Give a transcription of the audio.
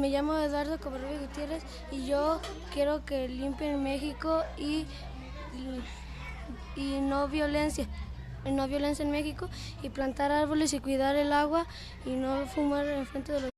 me llamo Eduardo Cobarrubi Gutiérrez y yo quiero que limpien México y, y, y no violencia no violencia en México y plantar árboles y cuidar el agua y no fumar en frente de los